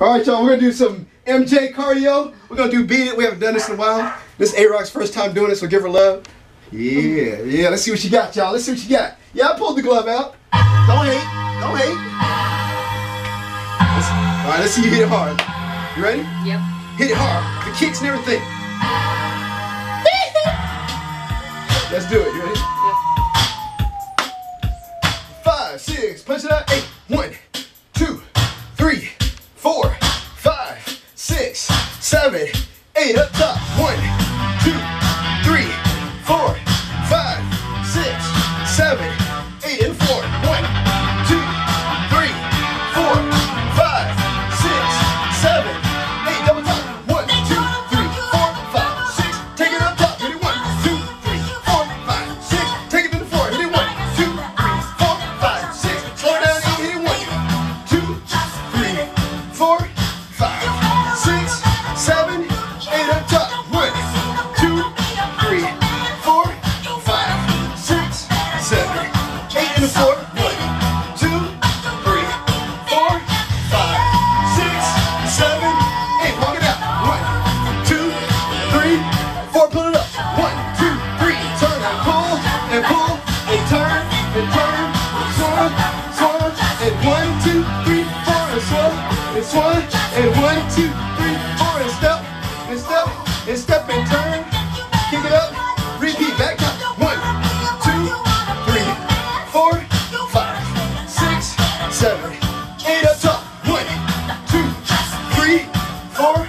All right, y'all, we're gonna do some MJ cardio. We're gonna do beat it. We haven't done this in a while. This is A-Roc's first time doing this, so give her love. Yeah, yeah, let's see what you got, y'all. Let's see what you got. Yeah, I pulled the glove out. Don't hate, don't hate. Let's- all right, let's see you hit it hard. You ready? Yep. Hit it hard. The kicks and everything. let's do it. You ready? Yep. Five, six, punch it out. Eight, one, And one, two, three, four, and swan, and swan, and one, two, three, four, and step, and step, and step and turn. Kick it up. Repeat. Back up. One, two, three, four, five, six, seven, eight. Up top. One, two, three, four,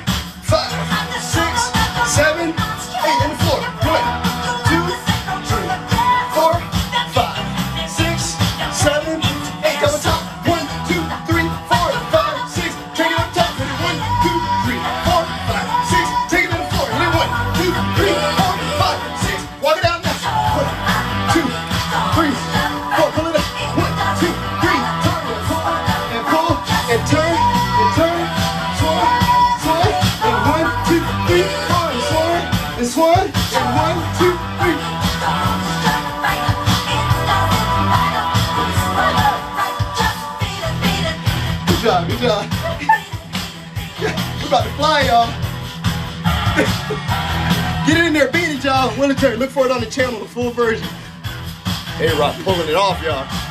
job, good job. We're about to fly, y'all. Get it in there, beat it, y'all. Turn. Look for it on the channel, the full version. A-Roc pulling it off, y'all.